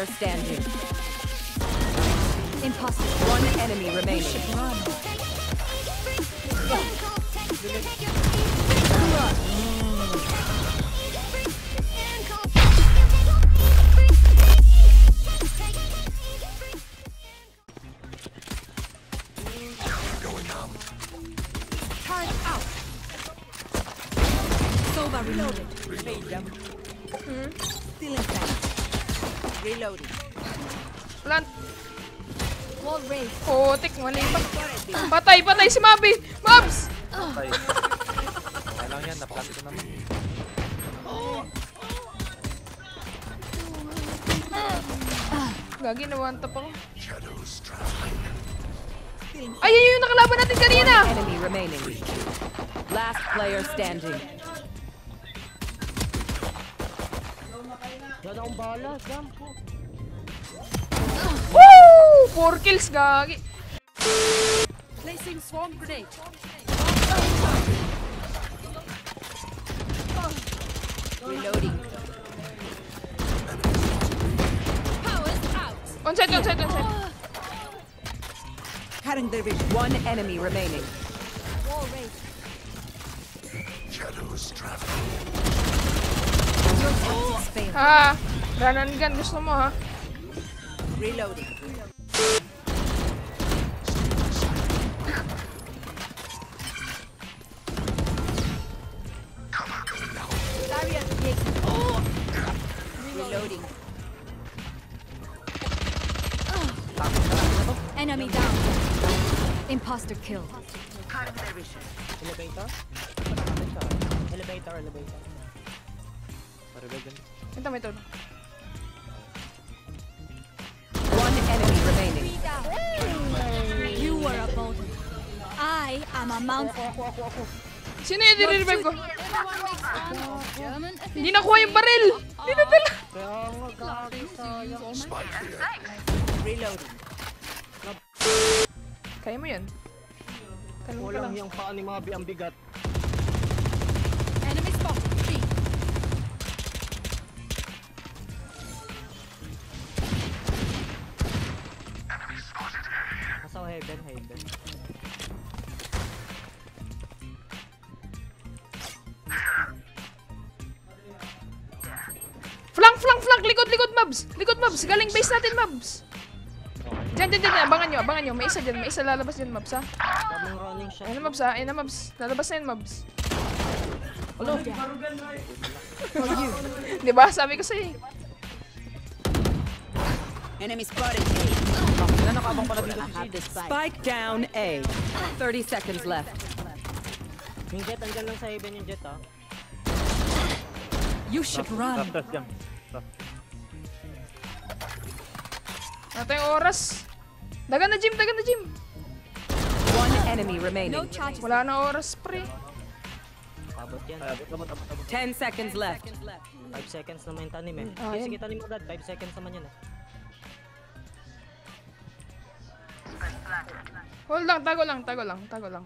player standing. Impossible. One enemy remaining. Run. Turret out. Sova reloaded. Stealing fast. Reloading. Plant. Wall raised. Putik, mali pa. Patay, patay si Mabi. Mabs! Patay. Okay lang yan, naplant ko naman. Gagi, na-one tap ako. Ay, yun yung nakalaban natin kanina! Enemy remaining. Last player standing. akong Woo! 4 kills, gagi. Placing swarm grenade. Reloading. Power's out. One side, one side, one side. Cutting their vision. One enemy remaining. Shadows travel. Your tactics. Ah. Ha? Ranan gun, gusto mo ha? Reloading. Created. Reloading. Enemy down. Imposter kill. Elevator? Elevator, elevator. Ito, may todo. I am a mount. Sino yung dire-revive ko? Hindi nakuha yung baril! Hindi na dala! Reloading. Kaya mo yan. Tanong ka Walang lang. yung paa ni Mabi ang bigat. Enemy spot. B. Nasa heaven, heaven. Likod, likod, Mabs! Likod, Mabs! Galing base natin, Mabs! Diyan, diyan, diyan. Abangan nyo, abangan nyo. May isa dyan. May isa lalabas dyan, Mabs, ha? Ayun na, Mabs, ha? Ayun na, Mabs. Lalabas na yun, Mabs. Di ba? Sabi ko sa'yo, eh. Enemy spotted. The spike. Down A. 30 seconds left. Yung jet, andyan lang sa heaven yung jet ah. You should run. Last, last. Last. Ano tayong oras? Dagan na, Jim! Dagan na, Jim! One enemy No remaining. charges. Wala na oras, pre. Abot yan. Abot, abot, abot, abot. 10 seconds left. 5 seconds naman yung tanim eh. Ah, Sige, tanim mo dad. 5 seconds naman yan eh. Hold lang, tago lang, tago lang, tago lang.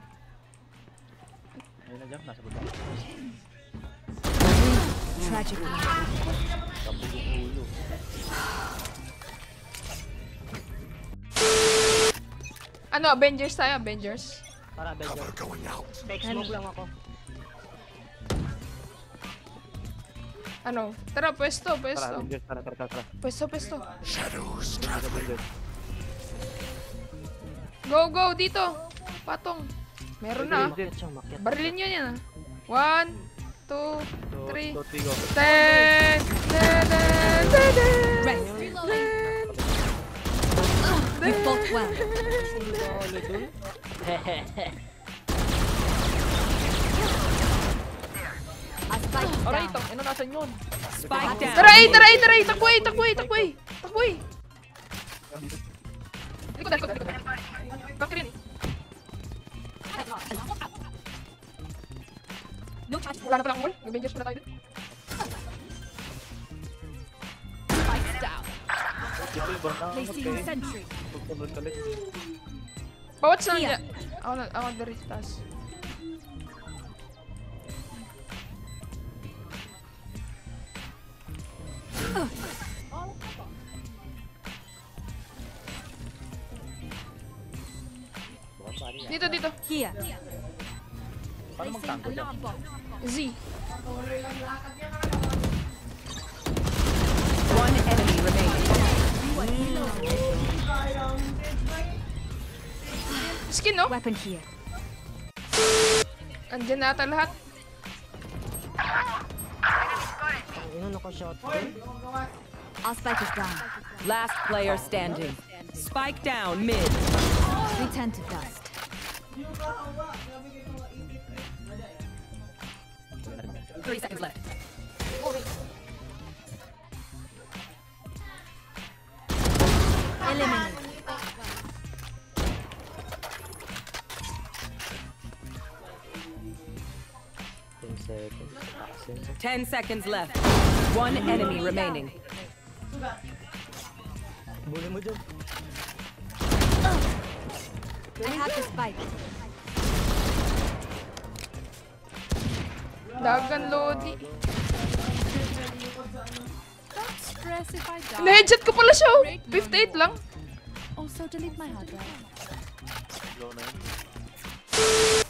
Ayun na jump, nasa baba. Tragic. Kapag yung ulo. Ano, Avengers tayo, Avengers. Para Avenger. Fake smoke lang ako. Ano? Tara, pwesto, Tara, pwesto. Avengers, tara, tara, tara, tara. Pwesto, pwesto. Avengers. Go, go, dito. Patong. Meron na. Barilin nyo yan ah. One, two, three, ten, ten, ten, ten, ten. We fought well. Aray, down. tang, ano nasan yun? Spike down. Tara, ay, tara, ay, tara, ay. Takbo, ay, takbo, ay, takbo, ay. Takbo, ay. Likod, likod, likod. Bakit rin? No charges. Wala na palang wall. Avengers pala tayo dun. Placing sentry. Pagpunod ulit. Bawat sa nandiyan. Ako na. Dito, dito. Here. Paano magtango dyan? Z. One enemy remaining. Skin, no? Weapon here. Andyan na ata lahat. Ang ino spike is down. Last player standing. Spike down mid. Return to dust. Thirty seconds left. Eliminate. Ten seconds. Action. Ten seconds left. One enemy remaining. Bully mo dyan. I have the spike. Dagan Lodi. Na-headshot ko pala siya, oh. 58 lang. Also delete my hard drive. Low na yun.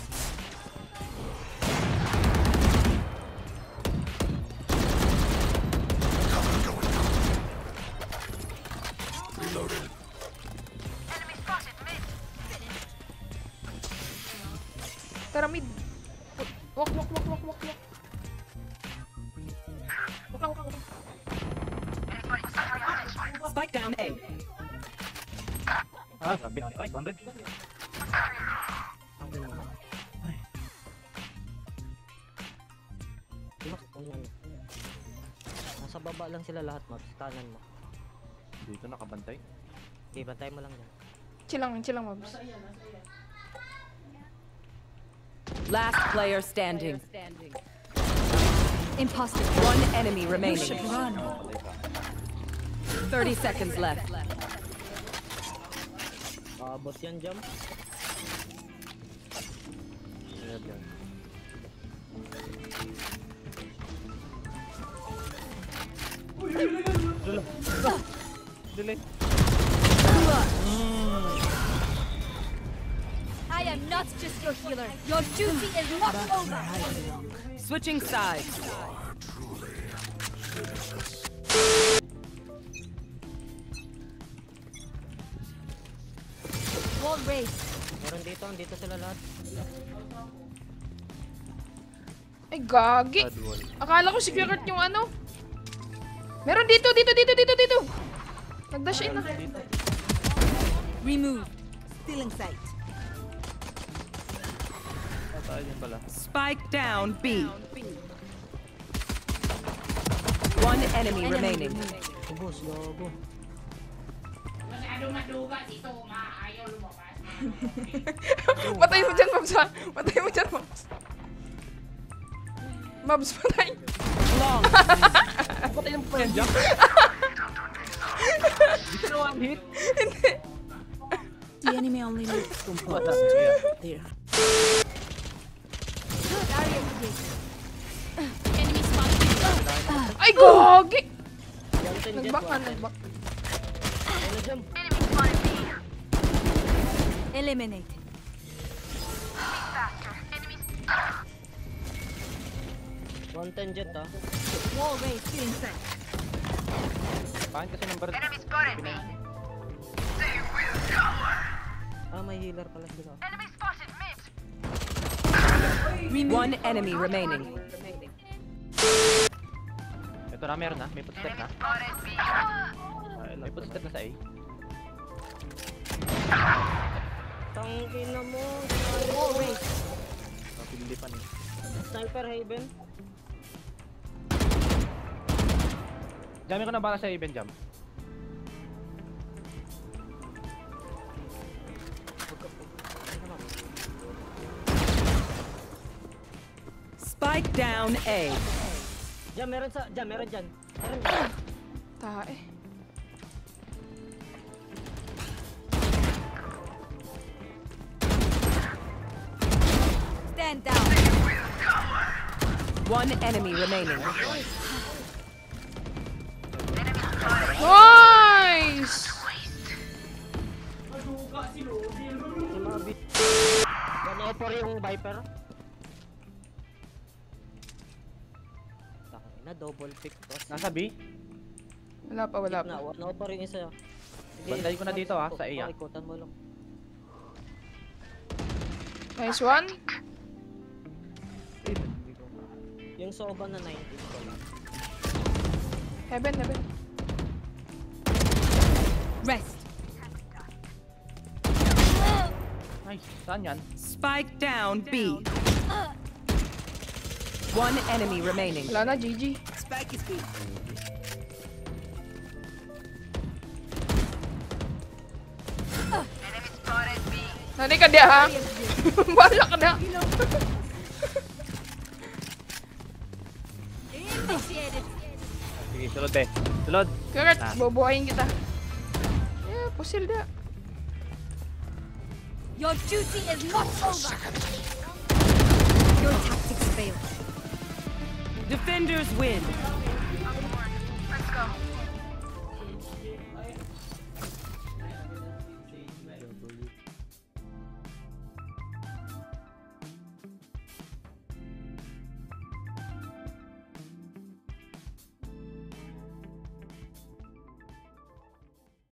Na. Ay, 100. Ang ino. Diba? Ang ano. Nasa baba lang sila lahat, Max. Kanan mo. Dito nakabantay. Okay, bantay mo lang dyan. Chill lang, chill lang, Mabs. Last player standing. Impossible. One enemy remaining. Thirty seconds left. Abot yan, jump. Ayan, yan. Delay. I am not just your healer. Your duty is not over. Switching sides. Raised. Meron dito, dito sila lahat. Ay, gagi. Akala ko si Kurt yung ano. Meron dito, dito, dito, dito, dito. Nag-dash in na. Remove. Still in sight. Spike down B. One enemy remaining. Ubus, logo. Patay mo dyan, Mabs, ha? Patay mo dyan, Mabs. Mabs, patay. Long. Patay ng pa yan dyan. The enemy only needs Wala. Yeah. there. Barrier created. Ay, gagi. Jump and jet, Nag-back na, one. nag-back. Ano, jump? Eliminated. One ten jet, ah. Wall raised. Still inside. Pakin kasi number. Ah, may healer pala sila. One enemy remaining. Ito na, meron na. May footstep na. May footstep na sa A. Tangina mo. Wall raised. Napililipan eh. Sniper Haven. Jamin ko na bala sa event jam. Spike down A. Diyan, meron sa... Diyan, meron dyan. Meron Tae. One enemy remaining. Nice! Si Mabi. Viper. Ina, double pick to. Nasa B? Wala pa, wala Na, pa. pa rin isa. Banday ko na dito, ah, sa A, ah. Ikutan mo lang. Nice one. Yung soba na 19 ko lang. Heaven, heaven. Rest. Nice. Saan yan? Spike down B. One enemy remaining. Wala na, GG. Spike is B. Nani ka dia, ha? Bala ka na. Eh. Ah. Kita. Your duty is not over. Your tactics failed. Defenders win. Let's go.